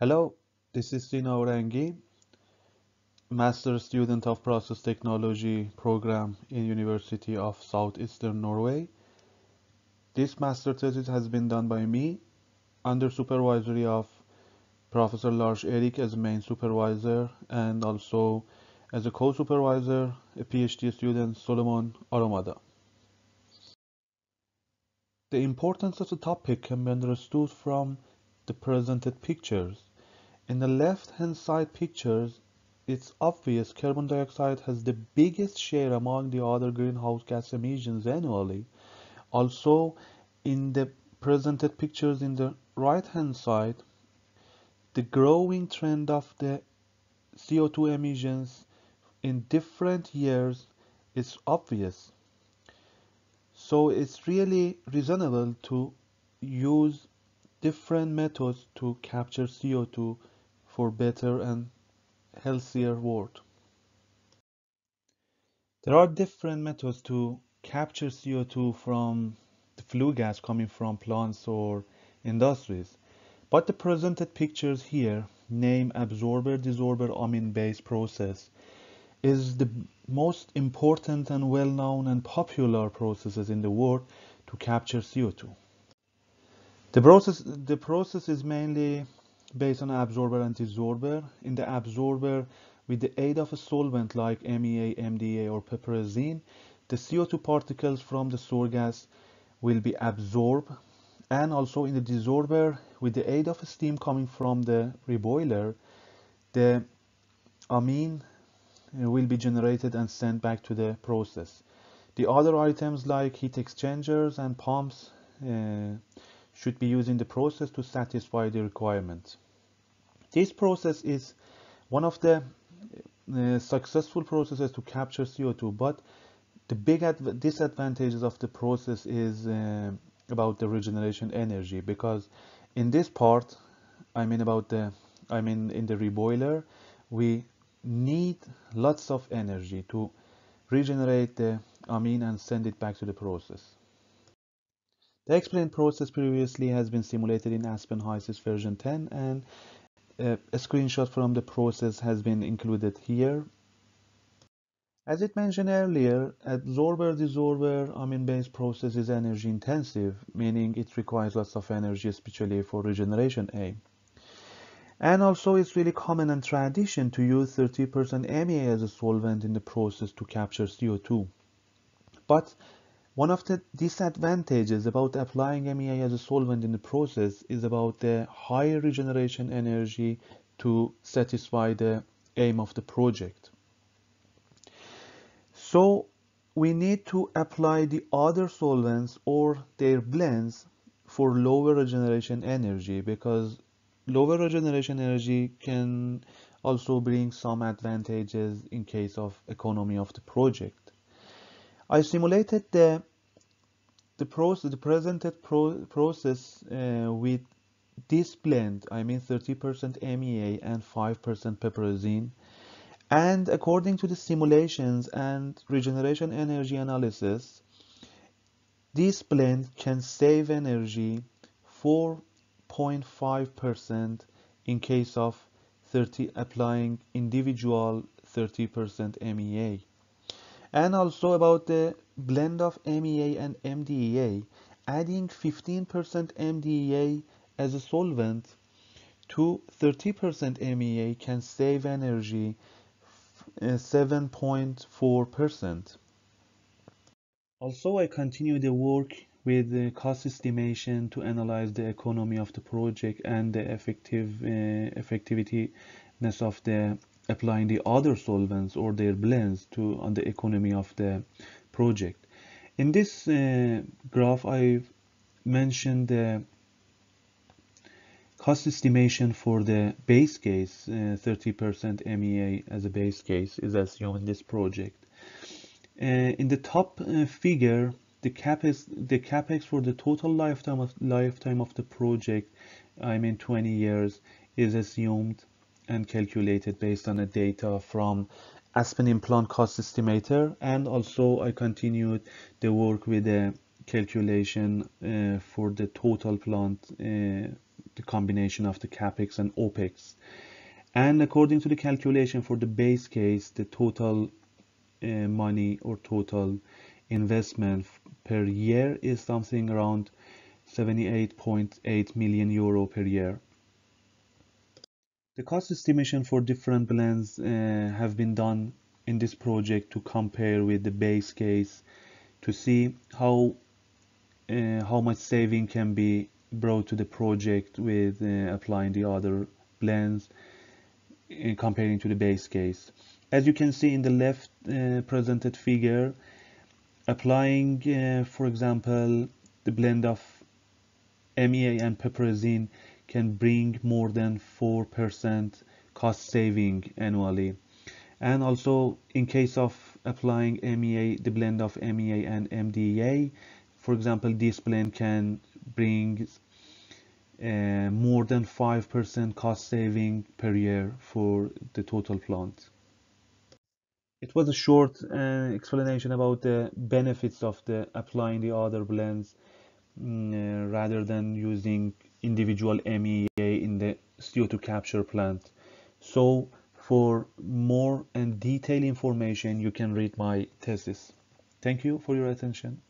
Hello, this is Sina Orangi, Master Student of Process Technology program in University of Southeastern Norway. This master thesis has been done by me under supervisory of Professor Lars Erik as main supervisor and also as a co-supervisor, a PhD student, Solomon Aromada. The importance of the topic can be understood from the presented pictures. In the left-hand side pictures, it's obvious carbon dioxide has the biggest share among the other greenhouse gas emissions annually. Also, in the presented pictures in the right-hand side, the growing trend of the CO2 emissions in different years is obvious. So it's really reasonable to use different methods to capture CO2 for better and healthier world. There are different methods to capture CO2 from the flue gas coming from plants or industries. But the presented pictures here, name absorber desorber amine base process, is the most important and well-known and popular processes in the world to capture CO2. The process, the process is mainly based on absorber and desorber. In the absorber, with the aid of a solvent like MEA, MDEA, or piperazine, the CO2 particles from the sour gas will be absorbed. And also in the desorber, with the aid of a steam coming from the reboiler, the amine uh, will be generated and sent back to the process. The other items like heat exchangers and pumps uh, should be used in the process to satisfy the requirements. This process is one of the uh, successful processes to capture CO2, but the big disadvantages of the process is uh, about the regeneration energy because in this part, I mean about the, I mean in the reboiler, we need lots of energy to regenerate the amine and send it back to the process. The explained process previously has been simulated in Aspen HYSYS version 10 and Uh, a screenshot from the process has been included here. As it mentioned earlier, absorber-desorber amine-based process is energy intensive, meaning it requires lots of energy, especially for regeneration A. And also it's really common and tradition to use 30% MEA as a solvent in the process to capture CO2. But one of the disadvantages about applying MEA as a solvent in the process is about the higher regeneration energy to satisfy the aim of the project. So we need to apply the other solvents or their blends for lower regeneration energy because lower regeneration energy can also bring some advantages in case of economy of the project. I simulated the the process, the presented pro process uh, with this blend, I mean 30% MEA and 5% piperazine. And according to the simulations and regeneration energy analysis, this blend can save energy 4.5% in case of 30 applying individual 30% MEA and also about the blend of MEA and MDEA adding 15% MDEA as a solvent to 30% MEA can save energy 7.4%. Also, I continue the work with the cost estimation to analyze the economy of the project and the effective uh, effectiveness of the applying the other solvents or their blends to on the economy of the project. In this uh, graph, I've mentioned the cost estimation for the base case, 30% uh, MEA as a base case is assumed in this project. Uh, in the top uh, figure, the capex, the capex for the total lifetime of lifetime of the project, I mean 20 years, is assumed and calculated based on the data from Aspen In-Plant cost estimator and also I continued the work with the calculation uh, for the total plant uh, the combination of the capex and opex. And according to the calculation for the base case, the total uh, money or total investment per year is something around 78.8 million euro per year. The cost estimation for different blends uh, have been done in this project to compare with the base case to see how uh, how much saving can be brought to the project with uh, applying the other blends uh, comparing to the base case. As you can see in the left uh, presented figure, applying, uh, for example, the blend of MEA and piperazine can bring more than 4% cost saving annually. And also in case of applying MEA, the blend of MEA and MDEA, for example, this blend can bring uh, more than 5% cost saving per year for the total plant. It was a short uh, explanation about the benefits of the applying the other blends mm, uh, rather than using individual MEA in the CO2 capture plant. So for more and detailed information, you can read my thesis. Thank you for your attention.